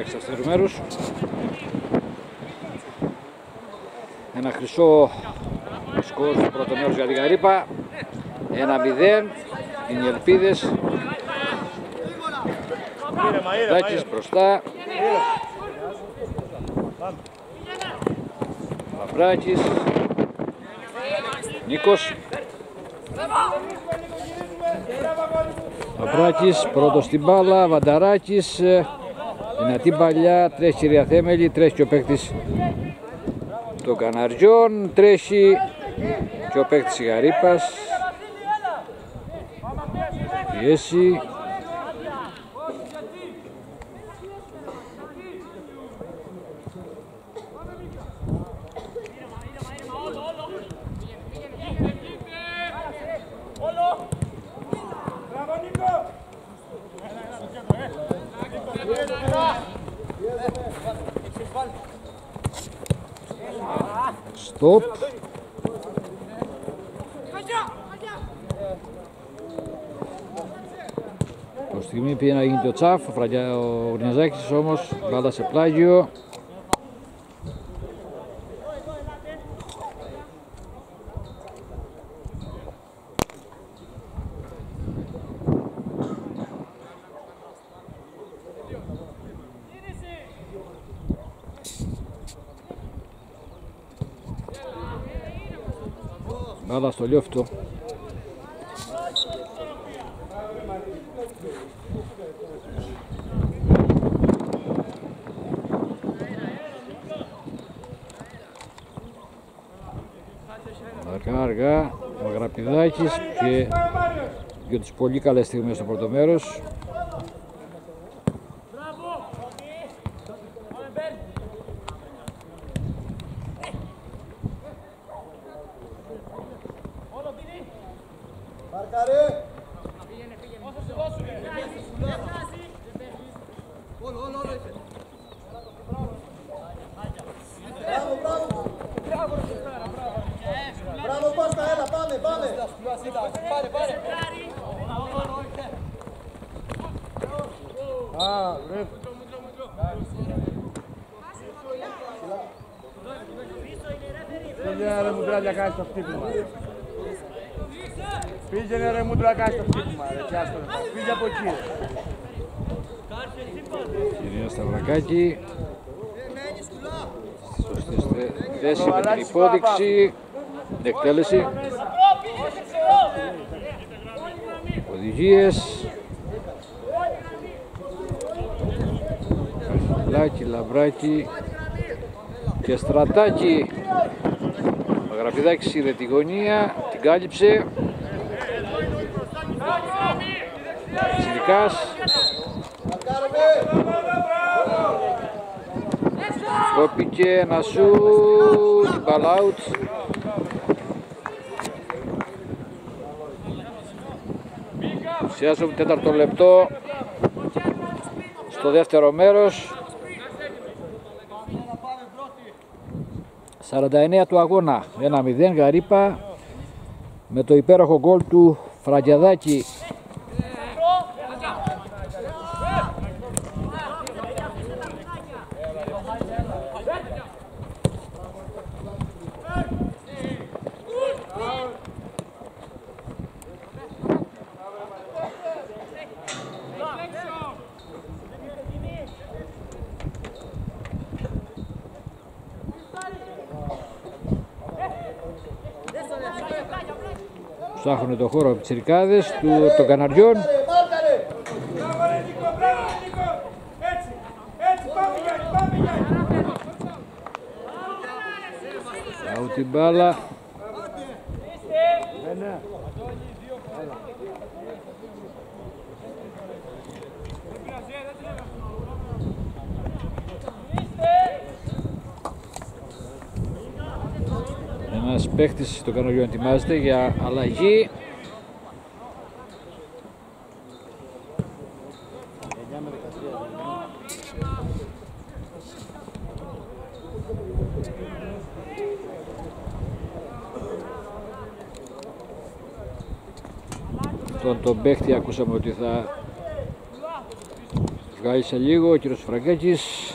ένα εξ μέρους. Ένα χρυσό σκορ στο πρώτο μέρος για την Γαρύπα. Ένα 0. Είναι οι ελπίδες. Δάκης μπροστά. Παπράκης. Νίκος. Παπράκης πρώτος στην μπάλα. Βανταράκης. Δυνατή παλιά. Τρέχει κυρία Θέμελη. Τρέχει και ο παίκτης των Καναριών. Τρέχει και ο παίκτης Γαρύπας. Πιέσει. Στοπ. Το στιγμή πήγε να γίνει το τσαφ, ο, Φραγιά, ο Γνιαζάκης όμως μπάλα σε πλάγιο. Μπάλα στο λιόφτο. Αργά αργά ο Γραπηδάκης και για τις πολύ καλές στιγμές στο πρώτο μέρος. Μπράβο Κώστα, έλα, πάμε, πάμε. Πάρε, πάρε. Α, ρε. Πήγαινε ρε μουντρά να κάνεις το χτύπημα. Πήγαινε ρε μουντρά να κάνεις το χτύπημα. Ρε, πιάστο, ρε. Πήγε από εκεί. Κυρία Σταυρακάκη. Σωστή θε- θέση με την υπόδειξη. Την εκτέλεση. Οδηγίες. Λάκι, Λαμπράκι και Στρατάκι. Ο Γραφιδάκης είδε τη γωνία, την κάλυψε. Τσιλικάς. Κόπηκε ένα σουτ, ball out. Ουσιάζουμε τέταρτο λεπτό στο δεύτερο μέρος. 49 του αγώνα, 1-0 Γαρύπα με το υπέροχο γκολ του Φραγκιαδάκη Ψάχνουν το χώρο από τσιρικάδες του, των Καναριών. Μάρκαρε. Αού την μπάλα. Ένας παίχτης των Καναριών ετοιμάζεται για αλλαγή. Τον, τον παίχτη ακούσαμε ότι θα βγάλει σε λίγο ο κύριος Φραγκάκης.